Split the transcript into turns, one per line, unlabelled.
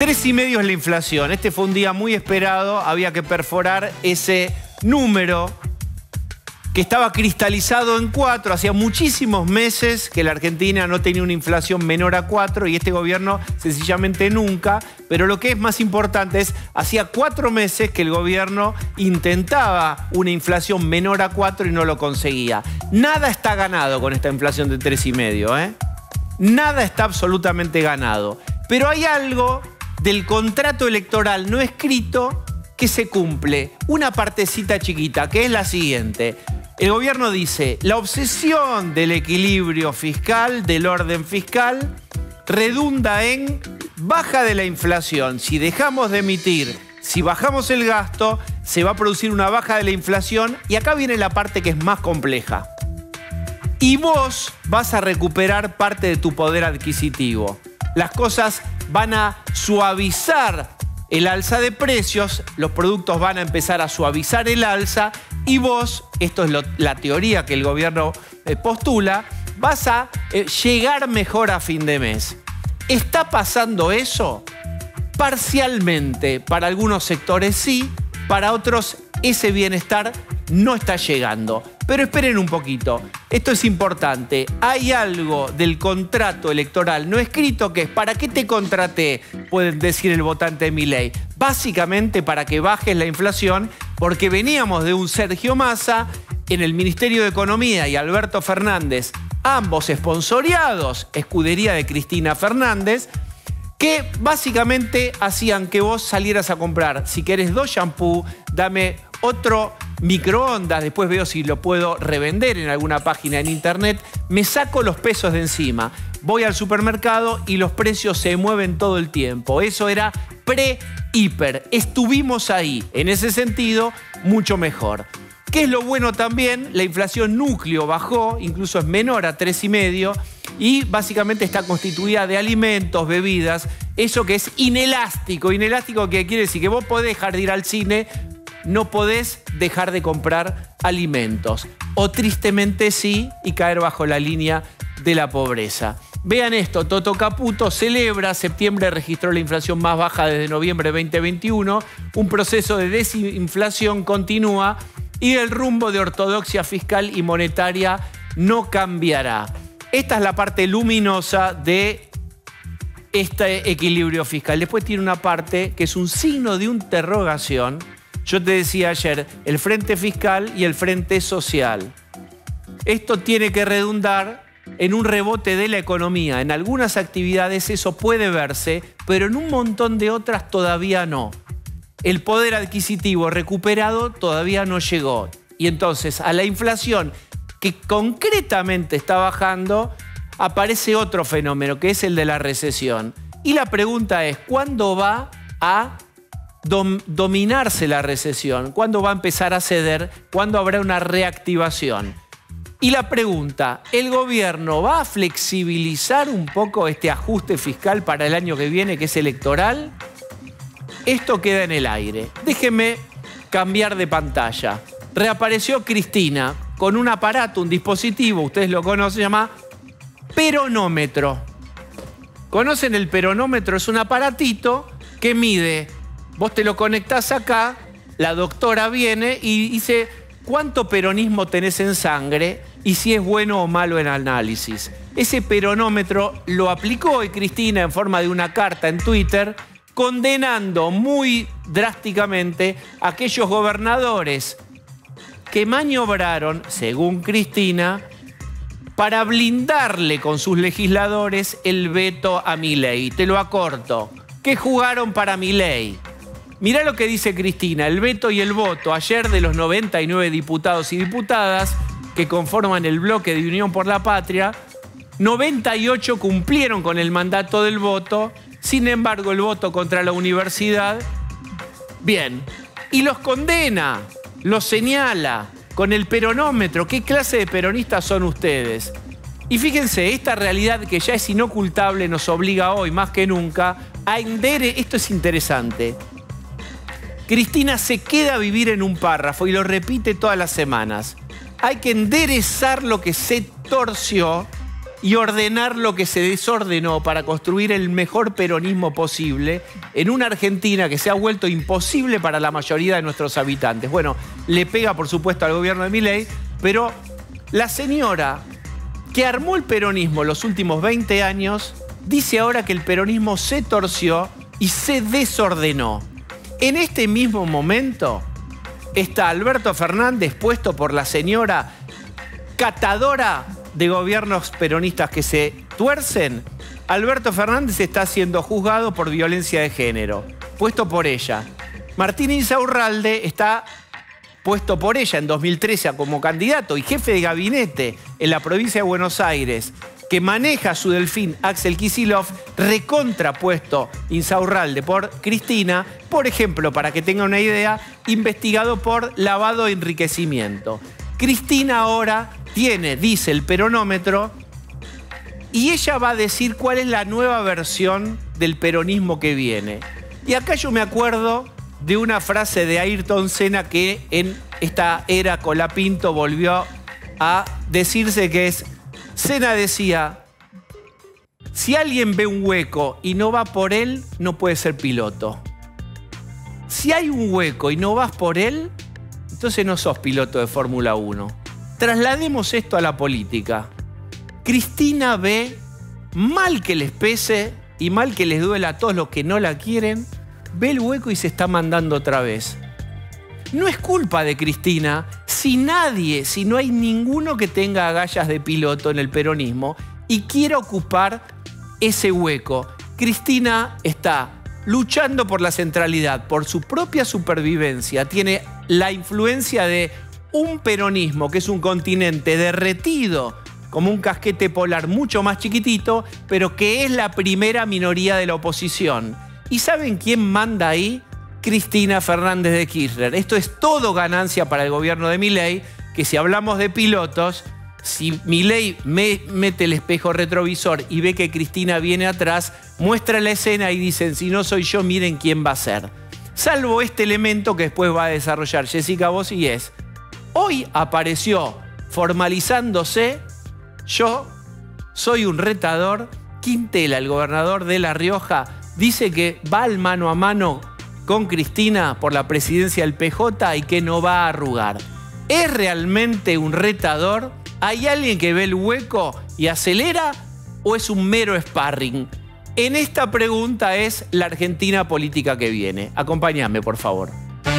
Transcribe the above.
Tres y medio es la inflación. Este fue un día muy esperado. Había que perforar ese número que estaba cristalizado en cuatro. Hacía muchísimos meses que la Argentina no tenía una inflación menor a cuatro y este gobierno sencillamente nunca. Pero lo que es más importante es, hacía cuatro meses que el gobierno intentaba una inflación menor a cuatro y no lo conseguía. Nada está ganado con esta inflación de tres y medio. ¿eh? Nada está absolutamente ganado. Pero hay algo del contrato electoral no escrito que se cumple. Una partecita chiquita, que es la siguiente. El gobierno dice, la obsesión del equilibrio fiscal, del orden fiscal, redunda en baja de la inflación. Si dejamos de emitir, si bajamos el gasto, se va a producir una baja de la inflación y acá viene la parte que es más compleja. Y vos vas a recuperar parte de tu poder adquisitivo. Las cosas van a suavizar el alza de precios, los productos van a empezar a suavizar el alza y vos, esto es la teoría que el gobierno eh, postula, vas a eh, llegar mejor a fin de mes. ¿Está pasando eso? Parcialmente, para algunos sectores sí, para otros ese bienestar no está llegando. Pero esperen un poquito, esto es importante. Hay algo del contrato electoral no escrito que es ¿para qué te contraté? Pueden decir el votante de mi ley. Básicamente para que bajes la inflación, porque veníamos de un Sergio Massa en el Ministerio de Economía y Alberto Fernández, ambos esponsoreados, escudería de Cristina Fernández, que básicamente hacían que vos salieras a comprar, si querés dos shampoos, dame otro microondas, después veo si lo puedo revender en alguna página en internet, me saco los pesos de encima, voy al supermercado y los precios se mueven todo el tiempo. Eso era pre-hiper. Estuvimos ahí, en ese sentido, mucho mejor. ¿Qué es lo bueno también? La inflación núcleo bajó, incluso es menor a 3,5 y básicamente está constituida de alimentos, bebidas, eso que es inelástico. Inelástico que quiere decir que vos podés dejar de ir al cine, no podés dejar de comprar alimentos. O tristemente sí y caer bajo la línea de la pobreza. Vean esto, Toto Caputo celebra, septiembre registró la inflación más baja desde noviembre de 2021, un proceso de desinflación continúa y el rumbo de ortodoxia fiscal y monetaria no cambiará. Esta es la parte luminosa de este equilibrio fiscal. Después tiene una parte que es un signo de interrogación yo te decía ayer, el frente fiscal y el frente social. Esto tiene que redundar en un rebote de la economía. En algunas actividades eso puede verse, pero en un montón de otras todavía no. El poder adquisitivo recuperado todavía no llegó. Y entonces a la inflación, que concretamente está bajando, aparece otro fenómeno, que es el de la recesión. Y la pregunta es, ¿cuándo va a dominarse la recesión? ¿Cuándo va a empezar a ceder? ¿Cuándo habrá una reactivación? Y la pregunta, ¿el gobierno va a flexibilizar un poco este ajuste fiscal para el año que viene, que es electoral? Esto queda en el aire. Déjenme cambiar de pantalla. Reapareció Cristina con un aparato, un dispositivo, ustedes lo conocen, se llama peronómetro. ¿Conocen el peronómetro? Es un aparatito que mide Vos te lo conectás acá, la doctora viene y dice cuánto peronismo tenés en sangre y si es bueno o malo en análisis. Ese peronómetro lo aplicó hoy Cristina en forma de una carta en Twitter condenando muy drásticamente a aquellos gobernadores que maniobraron, según Cristina, para blindarle con sus legisladores el veto a mi ley. Te lo acorto. ¿Qué jugaron para mi ley? Mirá lo que dice Cristina, el veto y el voto ayer de los 99 diputados y diputadas que conforman el bloque de Unión por la Patria, 98 cumplieron con el mandato del voto, sin embargo el voto contra la universidad, bien, y los condena, los señala con el peronómetro, ¿qué clase de peronistas son ustedes? Y fíjense, esta realidad que ya es inocultable nos obliga hoy más que nunca a endere, esto es interesante, Cristina se queda a vivir en un párrafo y lo repite todas las semanas. Hay que enderezar lo que se torció y ordenar lo que se desordenó para construir el mejor peronismo posible en una Argentina que se ha vuelto imposible para la mayoría de nuestros habitantes. Bueno, le pega por supuesto al gobierno de Milei, pero la señora que armó el peronismo los últimos 20 años dice ahora que el peronismo se torció y se desordenó. En este mismo momento está Alberto Fernández puesto por la señora catadora de gobiernos peronistas que se tuercen. Alberto Fernández está siendo juzgado por violencia de género, puesto por ella. Martín Insaurralde está puesto por ella en 2013 como candidato y jefe de gabinete en la provincia de Buenos Aires que maneja su delfín Axel Kisilov, recontrapuesto Insaurralde por Cristina, por ejemplo, para que tenga una idea, investigado por lavado de enriquecimiento. Cristina ahora tiene, dice el peronómetro, y ella va a decir cuál es la nueva versión del peronismo que viene. Y acá yo me acuerdo de una frase de Ayrton Senna que en esta era Colapinto volvió a decirse que es Sena decía, si alguien ve un hueco y no va por él, no puede ser piloto. Si hay un hueco y no vas por él, entonces no sos piloto de Fórmula 1. Traslademos esto a la política. Cristina ve, mal que les pese y mal que les duela a todos los que no la quieren, ve el hueco y se está mandando otra vez. No es culpa de Cristina si nadie, si no hay ninguno que tenga agallas de piloto en el peronismo y quiera ocupar ese hueco. Cristina está luchando por la centralidad, por su propia supervivencia, tiene la influencia de un peronismo que es un continente derretido como un casquete polar mucho más chiquitito, pero que es la primera minoría de la oposición. ¿Y saben quién manda ahí? Cristina Fernández de Kirchner. Esto es todo ganancia para el gobierno de Milei, que si hablamos de pilotos, si Milei mete el espejo retrovisor y ve que Cristina viene atrás, muestra la escena y dicen, si no soy yo, miren quién va a ser. Salvo este elemento que después va a desarrollar Jessica Bossi es, hoy apareció formalizándose, yo soy un retador, Quintela, el gobernador de La Rioja, dice que va al mano a mano con Cristina por la presidencia del PJ y que no va a arrugar. ¿Es realmente un retador? ¿Hay alguien que ve el hueco y acelera o es un mero sparring? En esta pregunta es la Argentina política que viene. Acompáñame, por favor.